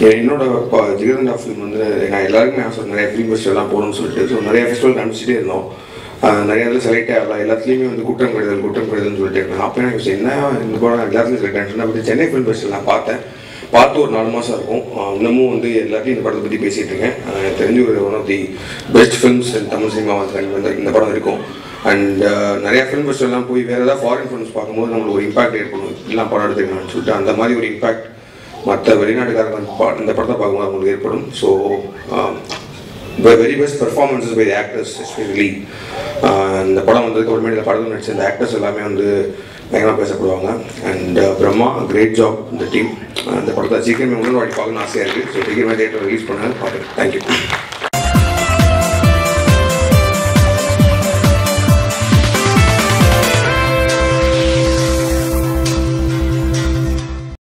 என்னோட ப- ஜிகர்தண்டா ஃபிலிம் வந்து நான் எல்லாருக்குமே ஆசை நிறைய ஃபிலிம் ஃபெஸ்டிவல்லாம் போகணும்னு சொல்லிட்டு. ஸோ நிறைய ஃபெஸ்டிவல் அனுப்பிச்சிட்டே இருந்தோம். நிறைய இதில் செலக்ட் ஆகலாம் எல்லாத்துலேயுமே வந்து குற்றம் கடிதல் குற்றம் கடிதல்னு சொல்லிட்டு இருந்தேன். அப்போ எனக்கு என்ன இந்த படம் எல்லாத்துலையும் செலக்ட் ஆகிடுச்சு அப்படி சென்னை ஃபிலிம் ஃபெஸ்டிவல் நான் பார்த்தேன். பார்த்து ஒரு நாலு மாதம் இருக்கும். இன்னமும் வந்து எல்லாத்தையும் இந்த படத்தை பற்றி பேசிகிட்டு இருக்கேன். எனக்கு தெரிஞ்சு ஒரு one of the best films Tamil cinema வந்து இந்த படம் இருக்கும். அண்ட் நிறைய ஃபிலிம் ஃபெஸ்டிவல்லாம் போய் வேறு ஏதாவது ஃபாரின் ஃபிலிம்ஸ் பார்க்கும்போது நம்மளுக்கு ஒரு இம்பாக்ட் ஏற்படும் எல்லாம் படம் எடுத்துக்கணும்னு சொல்லிட்டு அந்த மாதிரி ஒரு இம்பாக்ட் மற்ற வெளிநாட்டுக்காரங்க வந்து இந்த படத்தை பார்க்கும்போது அவங்களுக்கு ஏற்படும். So very best performances by actors especially இந்த படம் வந்ததுக்கு அப்புறமேட்டு இந்த படத்தில் நடிச்ச இந்த ஆக்டர்ஸ் எல்லாமே வந்து பயங்கரமாக பேசப்படுவாங்க. And uh, Brahma great job இந்த டீம் uh, இந்த படத்தை சீக்கிரமே முன்னாடி பார்க்கணும்னு ஆசையாக இருக்குது ஸோ சீக்கிரமே தேட்டர் ரிலீஸ் பண்ணாங்க பார்க்குறேன் தேங்க்யூ